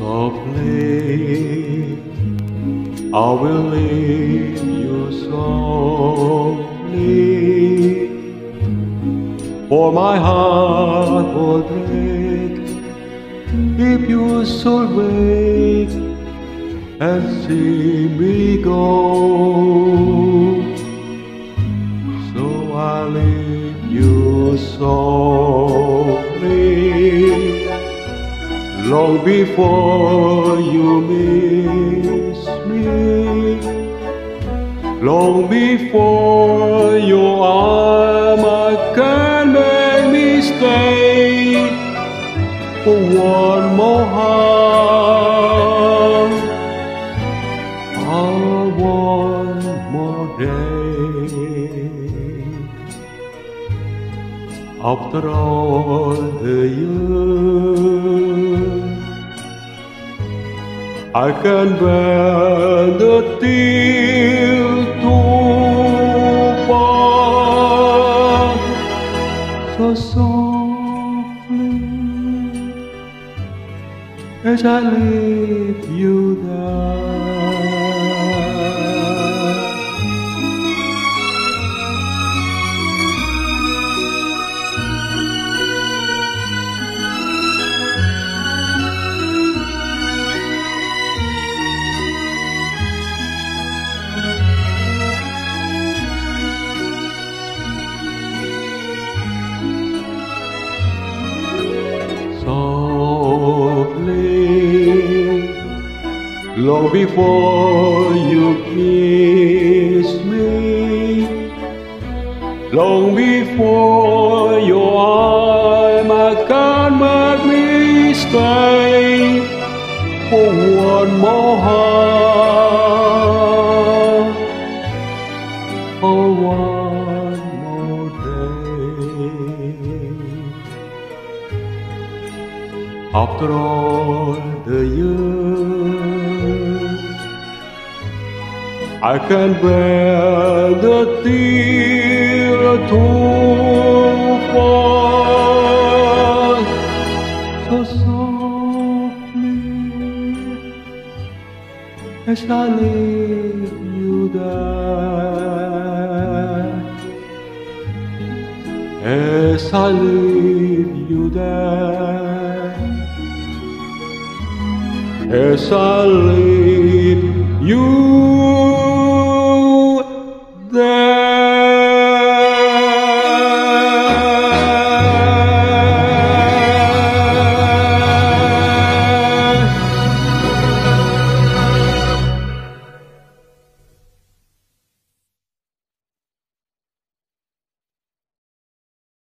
Softly, I will leave you softly, for my heart will break if you should wake and see me go. Long before you miss me, long before your arm can make me stay. For one more heart, or ah, one more day. after all the years I can bear the Akan to part So softly as I leave you down long before you kiss me. Long before your arm make me stay. For one more heart. For one more day. After all the years, عكا بدت طيرة طوفان فصبني إيش عليك يداك إيش عليك يداك إيش عليك يداك